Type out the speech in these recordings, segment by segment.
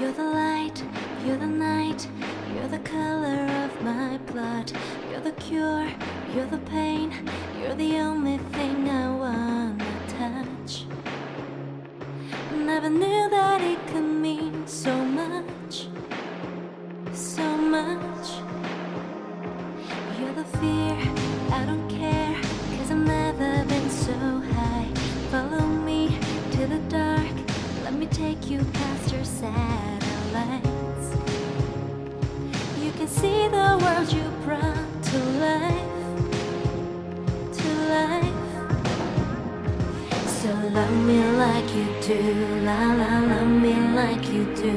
You're the light, you're the night, you're the color of my blood. You're the cure, you're the pain, you're the only thing I wanna touch. Never knew take you past your satellites. You can see the world you brought to life, to life. So love me like you do, la la, love me like you do.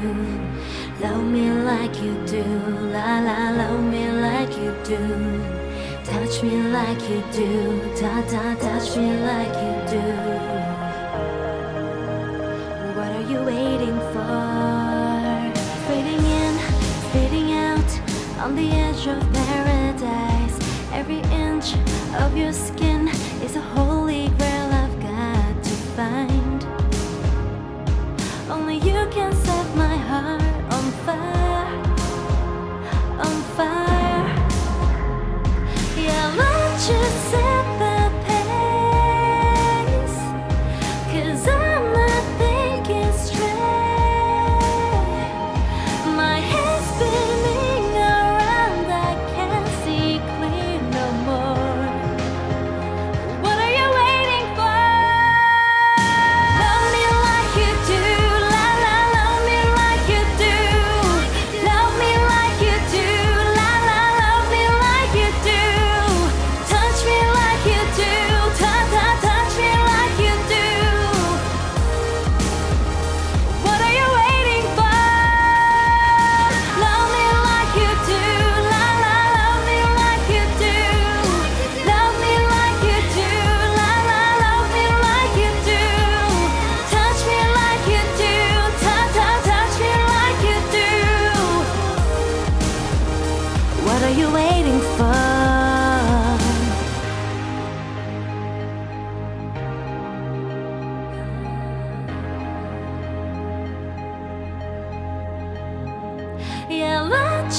Love me like you do, la la, love me like you do. Touch me like you do, ta ta, touch me like you do. Are you waiting for? Fading in, fading out, on the edge of paradise. Every inch of your skin is a holy grail I've got to find. Only you can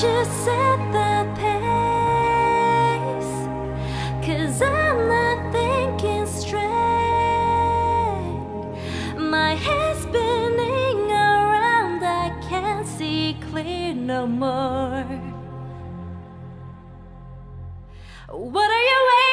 you set the pace. Cause I'm not thinking straight. My head's spinning around I can't see clear no more. What are you waiting